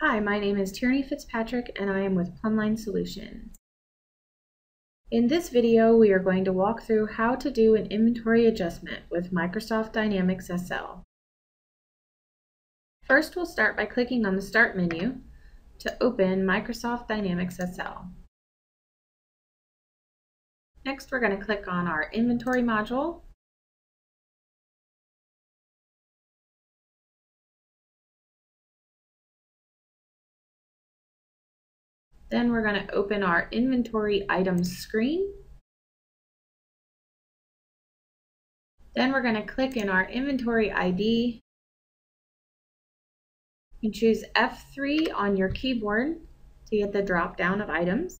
Hi, my name is Tierney Fitzpatrick and I am with Plumline Solutions. In this video, we are going to walk through how to do an inventory adjustment with Microsoft Dynamics SL. First, we'll start by clicking on the Start menu to open Microsoft Dynamics SL. Next, we're going to click on our Inventory module Then we're going to open our inventory items screen. Then we're going to click in our inventory ID and choose F3 on your keyboard to get the drop down of items.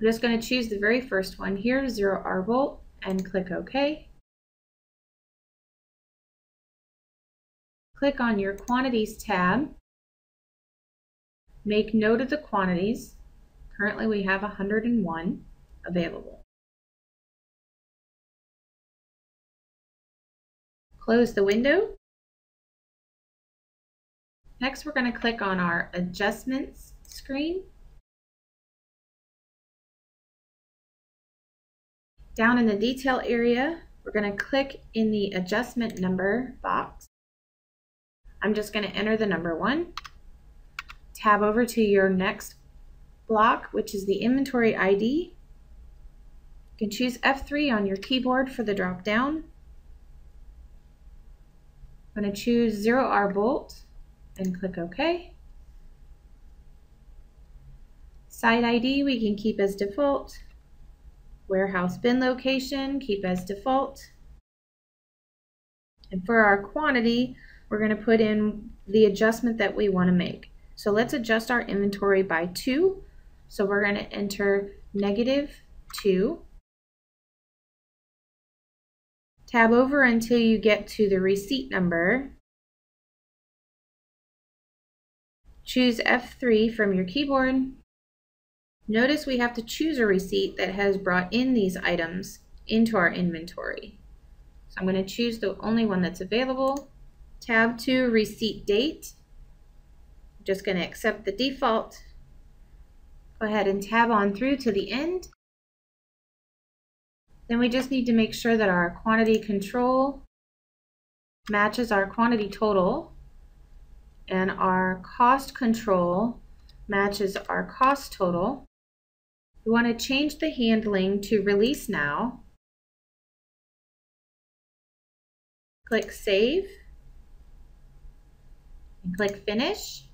I'm just going to choose the very first one here, 0 Arbolt, and click OK. Click on your Quantities tab Make note of the quantities. Currently we have 101 available. Close the window. Next we're going to click on our adjustments screen. Down in the detail area, we're going to click in the adjustment number box. I'm just going to enter the number one tab over to your next block, which is the inventory ID. You can choose F3 on your keyboard for the drop down. I'm going to choose 0R bolt and click OK. Site ID we can keep as default. Warehouse bin location, keep as default. And for our quantity, we're going to put in the adjustment that we want to make. So let's adjust our inventory by 2. So we're going to enter negative 2. Tab over until you get to the receipt number. Choose F3 from your keyboard. Notice we have to choose a receipt that has brought in these items into our inventory. So I'm going to choose the only one that's available. Tab 2, Receipt Date just going to accept the default. Go ahead and tab on through to the end. Then we just need to make sure that our quantity control matches our quantity total and our cost control matches our cost total. We want to change the handling to release now. Click Save and click Finish.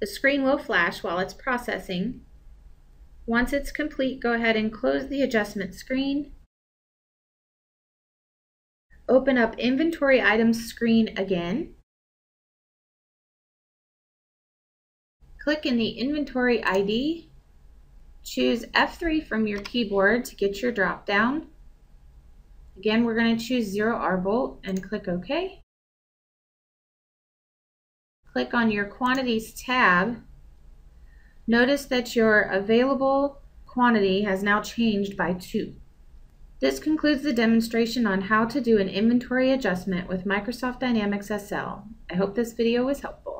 The screen will flash while it's processing. Once it's complete, go ahead and close the adjustment screen. Open up Inventory Items screen again. Click in the Inventory ID. Choose F3 from your keyboard to get your drop down. Again, we're going to choose 0 R-bolt and click OK click on your quantities tab, notice that your available quantity has now changed by 2. This concludes the demonstration on how to do an inventory adjustment with Microsoft Dynamics SL. I hope this video was helpful.